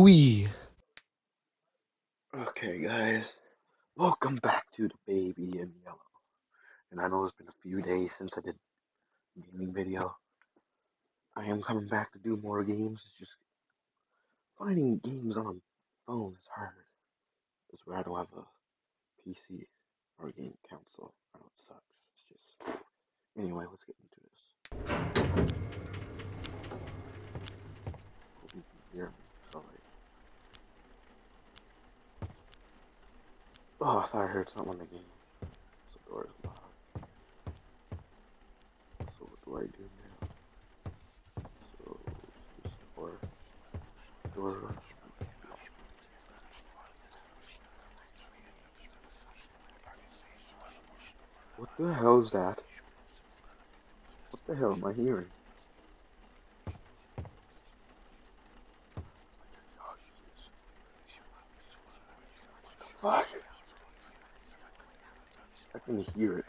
Squee. Okay, guys, welcome back to the baby in yellow. And I know it's been a few days since I did gaming video. I am coming back to do more games. It's just finding games on a phone is hard. That's where I don't have a PC or a game console. I know it sucks. It's just anyway. Let's get into this. Hope you can hear me. Sorry. Oh, I thought I heard something game. The door is locked. So what do I do now? So this door, door. What the hell is that? What the hell am I hearing? Fuck! I can hear it.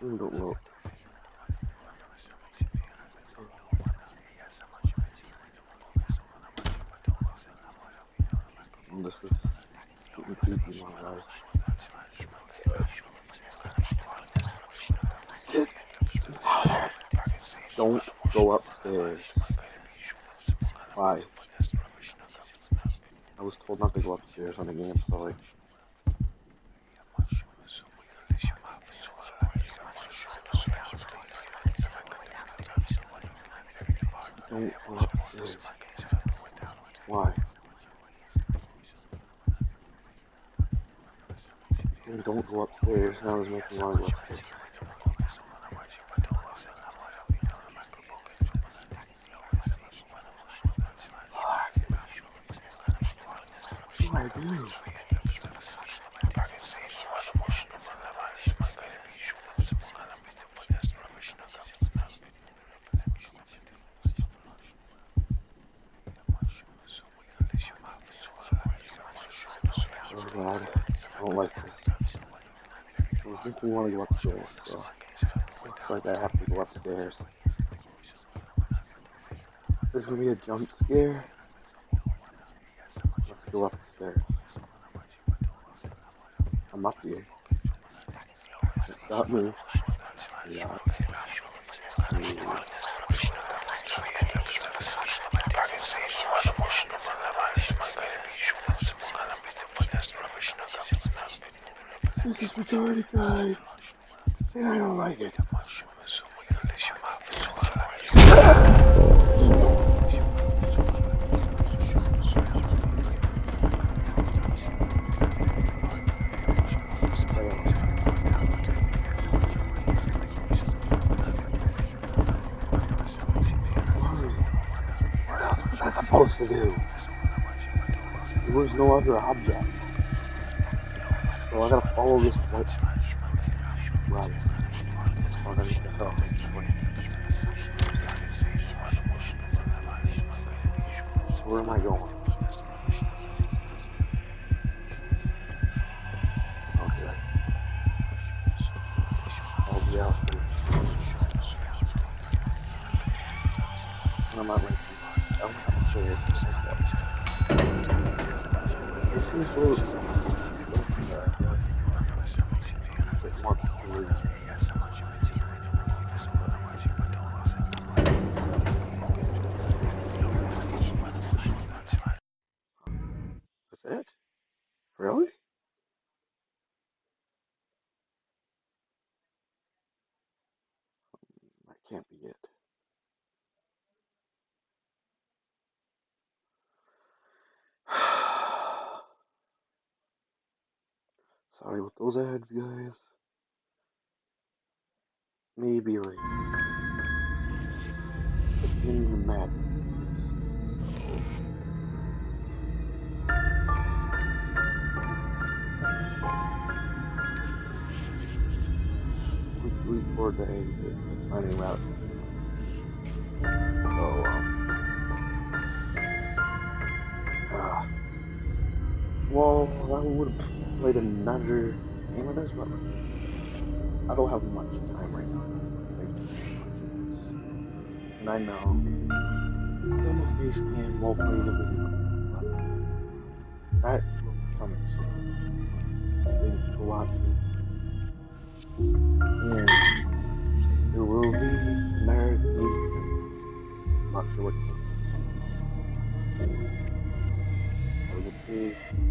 Room don't. Mm, This is getting creepy guys. Get louder. Don't go upstairs. Why? I was told not to go upstairs on the game, so like. Don't go upstairs. Why? Dude, Don't go upstairs. Now it's making me want to go upstairs. What do I do? Oh god, I don't like this. It was making me want to go upstairs, so looks like I have to go upstairs. There's gonna be a jump scare. Let's go upstairs. I'm up here. Stop me. Yeah. This is retarded, guys. And I don't like it. What was I supposed to do? There was no other object. So I gotta follow this white. Right. Oh, then the hell. So where am I going? I'm not like, I'm not sure this is This is what. Bit more clear. That's it? Really? That can't be it. Sorry with those ads, guys. Maybe in the map. Quickly for the exit. Finding route. So, um. Ah. Well, I would played another game of this, but I don't have much time right now. And I know still a face cam while playing the video, that will be coming soon. Thank you for watching. And there will be American Legion. I'm not sure what. Have a good day.